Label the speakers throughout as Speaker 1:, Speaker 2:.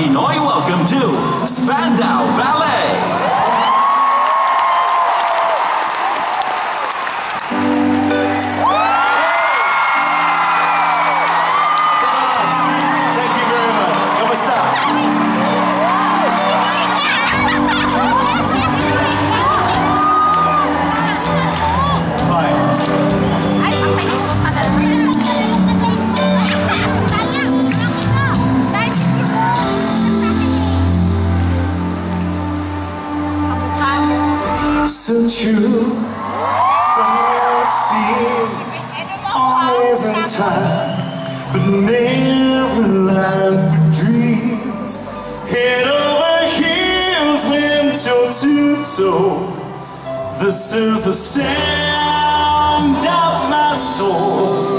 Speaker 1: Pinoy, welcome to Spandau Ballet!
Speaker 2: So true from it seems Always in time But never line for dreams. Head over heels toe to toe This is the sound of my soul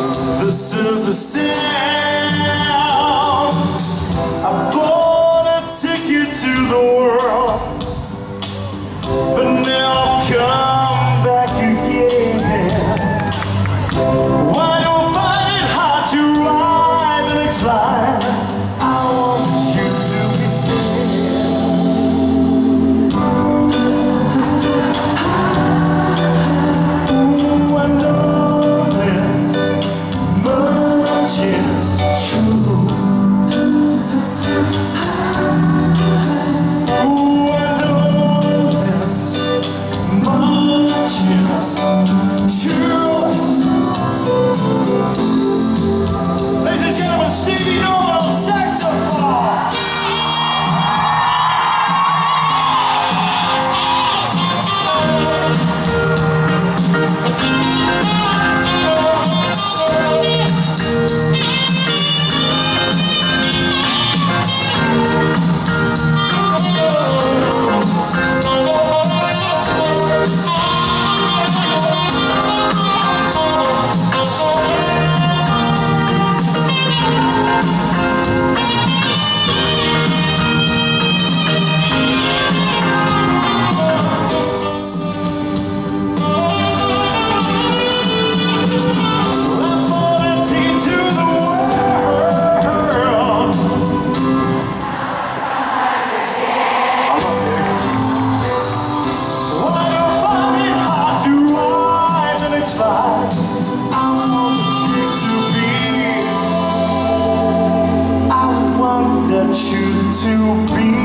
Speaker 2: to be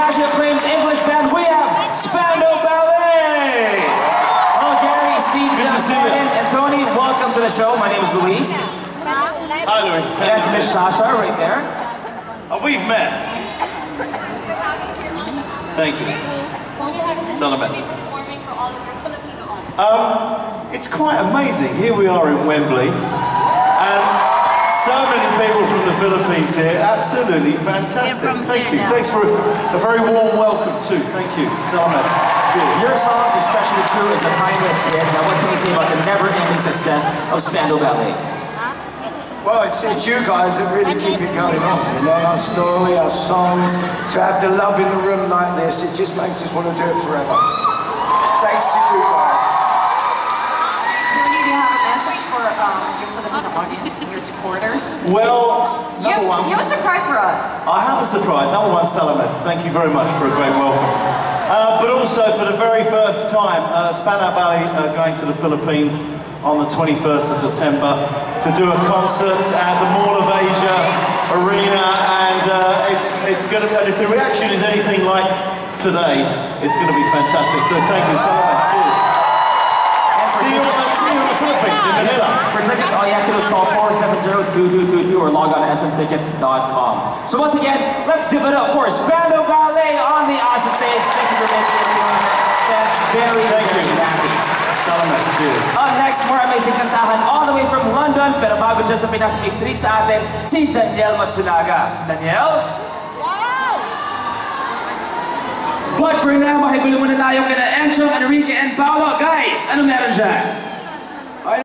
Speaker 3: internationally acclaimed English band, we have Spandau Ballet! Hello, Gary, Steve,
Speaker 2: Good
Speaker 3: John. Martin, and Tony. Welcome to the show. My name is Luis.
Speaker 2: Hi, Louis.
Speaker 3: That's Miss Sasha right there.
Speaker 2: Oh, we've met. Thank you.
Speaker 4: Tony, how does it
Speaker 2: Tell
Speaker 4: feel
Speaker 2: them
Speaker 4: to be
Speaker 2: it.
Speaker 4: performing for all of your Filipino audience?
Speaker 2: Um, it's quite amazing. Here we are in Wembley, and so many people from the Philippines here. Absolutely fantastic. Thank you.
Speaker 4: now.
Speaker 2: Thanks for a, a very warm welcome too. Thank you. Salamat. Cheers.
Speaker 3: Your song's especially true as the timeless hit. Now, what can you say about the never-ending success of Spandau Ballet?
Speaker 5: Well, it's, it's you guys that really keep it going on. You know, our story, our songs, to have the love in the room like this, it just makes us want to do it forever. Thanks to you guys.
Speaker 4: Tony, do you have a message for your Filipino
Speaker 6: your supporters?
Speaker 2: Well,
Speaker 6: You
Speaker 2: number one,
Speaker 6: you have a surprise for us.
Speaker 2: I have a surprise. Number one, Salamat, thank you very much for a great welcome. Uh, but also, for the very first time, uh, Spandau Ballet are going to the Philippines on the 21st of September to do a concert at the Mall of Asia Arena, and uh, it's it's going to. And if the reaction is anything like today, it's going to be fantastic. So thank you, Salamat. Cheers.
Speaker 3: For tickets, all you have to do is call 470-2222 or log on to smtickets.com. So once again, let's give it up for Spandau Ballet on the awesome stage. Thank you for making it. That's very,
Speaker 2: Thank
Speaker 3: very
Speaker 2: you.
Speaker 3: happy.
Speaker 2: Salamat. Cheers.
Speaker 3: Up next, more amazing kantahan all the way from London. Pero bago dyan sa Pinas, may treat sa atin si Daniel Matsunaga. Daniel? Wow. But for now, makigulo muna tayo kina Enchong, Enrique, and Paolo. Guys, ano meron dyan?